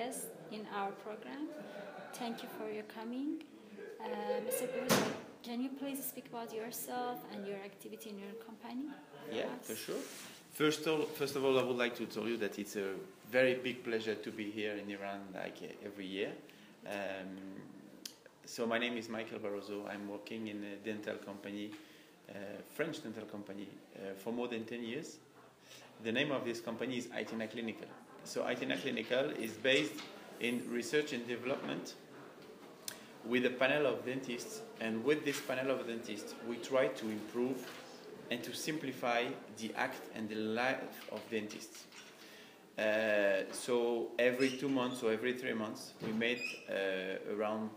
guest in our program. Thank you for your coming. Uh, Mr. Bruce, can you please speak about yourself and your activity in your company? Yeah, for sure. First of, all, first of all, I would like to tell you that it's a very big pleasure to be here in Iran like every year. Um, so my name is Micael Barroso. I'm working in a dental company, uh, French dental company, uh, for more than 10 years. The name of this company is Itena Clinical. So Itena Clinical is based in research and development with a panel of dentists. And with this panel of dentists, we try to improve and to simplify the act and the life of dentists. Uh, so every two months or every three months, we meet uh, around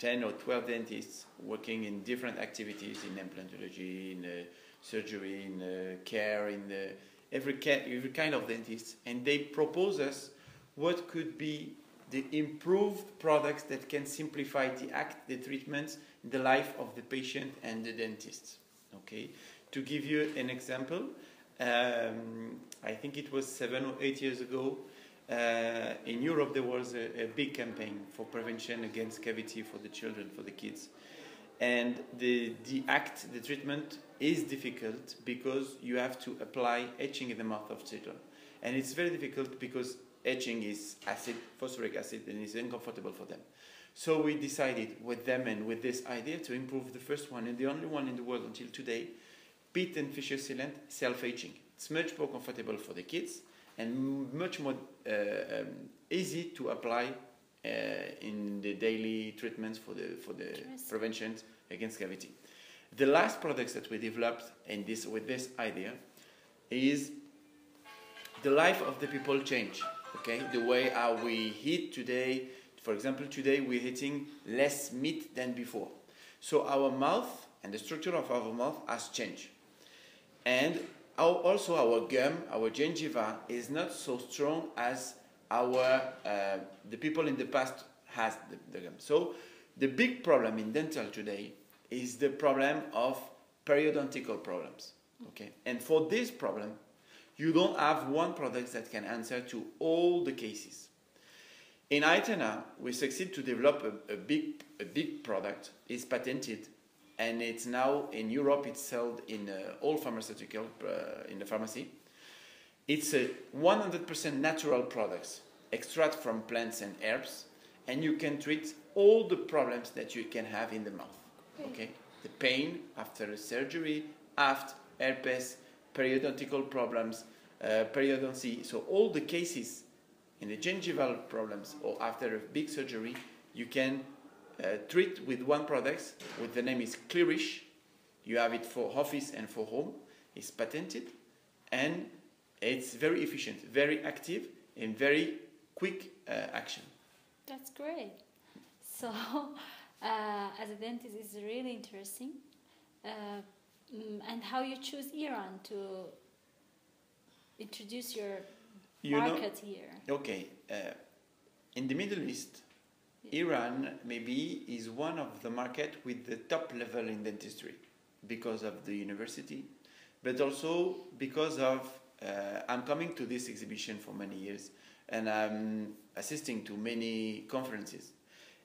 10 or 12 dentists working in different activities in implantology, in uh, surgery, in uh, care, in uh, every, every kind of dentist. And they propose us what could be the improved products that can simplify the act, the treatments, the life of the patient and the dentist. Okay, to give you an example, um, I think it was seven or eight years ago. Uh, in Europe, there was a, a, big campaign for prevention against cavity for the children, for the kids. And the, the act, the treatment is difficult because you have to apply etching in the mouth of children. And it's very difficult because etching is acid, phosphoric acid, and it's uncomfortable for them. So we decided with them and with this idea to improve the first one and the only one in the world until today, pit and fissure sealant self-etching. It's much more comfortable for the kids and much more uh, um, easy to apply Uh, in the daily treatments for the for the prevention against cavity. The last products that we developed in this with this idea is the life of the people change. Okay, the way how we eat today. For example, today we're eating less meat than before. So our mouth and the structure of our mouth has changed. And our, also our gum, our gingiva, is not so strong as our uh, the people in the past has the, the gum. So the big problem in dental today is the problem of periodontical problems. Okay, and for this problem, you don't have one product that can answer to all the cases. In Itena, we succeed to develop a, a, big, a big product. It's patented, and it's now in Europe. It's sold in uh, all pharmaceutical uh, in the pharmacy. It's a 100% natural products, extract from plants and herbs, and you can treat all the problems that you can have in the mouth. Okay, the pain after a surgery, after herpes, periodontical problems, uh, periodoncy. So all the cases in the gingival problems or after a big surgery, you can uh, treat with one product. With the name is Klirich. You have it for office and for home. It's patented, and it's very efficient, very active, and very quick uh, action. That's great. So, uh, as a dentist, it's really interesting. Uh, mm, and how you choose Iran to introduce your you market know, here? Okay. Uh, in the Middle East, yeah. Iran maybe is one of the market with the top level in dentistry because of the university, but also because of uh, I'm coming to this exhibition for many years and I'm assisting to many conferences.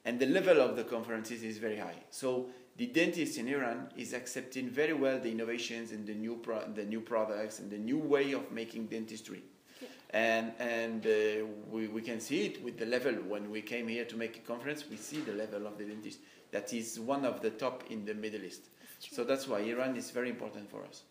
And the level of the conferences is very high. So the dentist in Iran is accepting very well the innovations and the new pro- the new products and the new way of making dentistry. Yeah. And and uh, we, we can see it with the level when we came here to make a conference. We see the level of the dentist that is one of the top in the Middle East. That's so that's why Iran is very important for us.